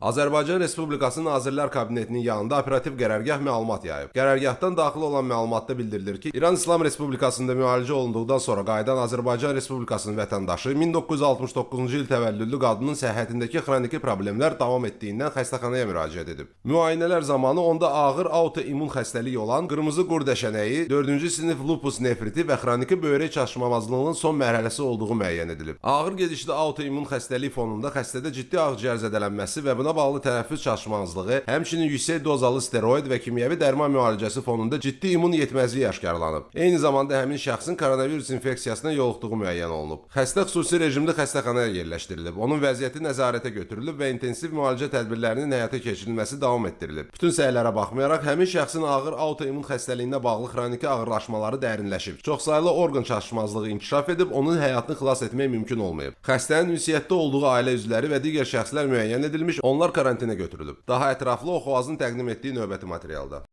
Azərbaycan Respublikası Nazirlər Kabinetinin yanında operativ qərargah məlumat yayıb. Qərargahdan daxil olan məlumatda bildirilir ki, İran İslam Respublikasında müalicə olunduqdan sonra qayıdan Azərbaycan Respublikasının vətəndaşı 1969-cu il təvəllüdlü qadının səhhətindəki xroniki problemlər davam etdiyindən xəstəxanaya müraciət edib. Müayinələr zamanı onda ağır autoimmun xəstəlik olan qırmızı qur dəşənəyi, 4-cü sinif lupus nefriti və xroniki böyrək çatışmamazlığının son mərhələsi olduğu müəyyən edilib. Ağır gedişli autoimmun xəstəlik fonunda xəstədə ciddi ağciyər zədələnməsi və buna bağlı tənəffüs çatışmazlığı, həmçinin yüksək dozalı steroid və kimyəvi dərman müalicəsi fonunda ciddi immun yetməzliyi aşkarlanıb. Eyni zamanda həmin şəxsin koronavirus infeksiyasına yoluxduğu müəyyən olunub. Xəstə xüsusi rejimli xəstəxanaya yerləşdirilib. Onun vəziyyəti nəzarətə götürülüb və intensiv müalicə tədbirlərinin həyata keçirilməsi davam etdirilib. Bütün səylərə baxmayaraq həmin şəxsin ağır autoimmun xəstəliyinə bağlı xroniki ağırlaşmaları dərinləşib. Çoxsaylı orqan çatışmazlığı inkişaf edib, onun həyatını xilas etmək mümkün olmayıb. Xəstənin ünsiyyətdə olduğu ailə üzvləri və digər şəxslər müəyyən edilmiş, onlar karantinə götürülüb. Daha ətraflı Oxuazın təqdim etdiyi növbəti materialda.